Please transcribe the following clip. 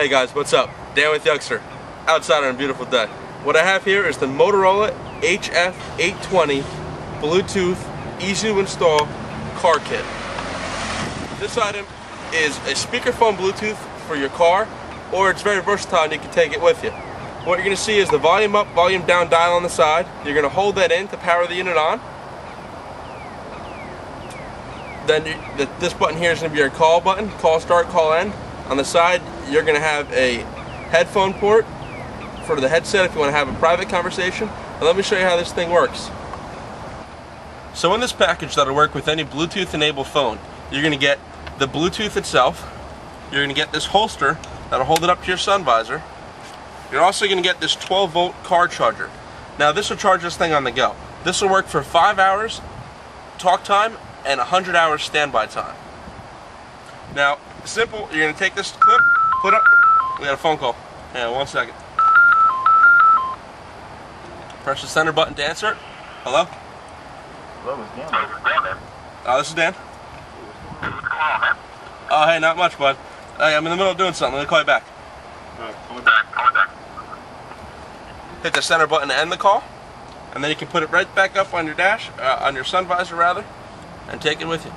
Hey guys, what's up? Dan with Yugster, outside on a beautiful day. What I have here is the Motorola HF820 Bluetooth easy to install car kit. This item is a speakerphone Bluetooth for your car or it's very versatile and you can take it with you. What you're going to see is the volume up, volume down dial on the side. You're going to hold that in to power the unit on. Then this button here is going to be your call button, call start, call end. On the side, you're going to have a headphone port for the headset if you want to have a private conversation. And let me show you how this thing works. So in this package that'll work with any Bluetooth enabled phone, you're going to get the Bluetooth itself, you're going to get this holster that'll hold it up to your sun visor, you're also going to get this 12 volt car charger. Now this will charge this thing on the go. This will work for 5 hours talk time and 100 hours standby time. Now, simple, you're going to take this clip, put up, we got a phone call. Yeah, one second. Press the center button to answer it. Hello? Hello, it's Dan. Oh, this is Dan. Oh, hey, not much, bud. Hey, I'm in the middle of doing something. Let me call you back. Alright, call me back. Call back. Hit the center button to end the call, and then you can put it right back up on your dash, uh, on your sun visor rather, and take it with you.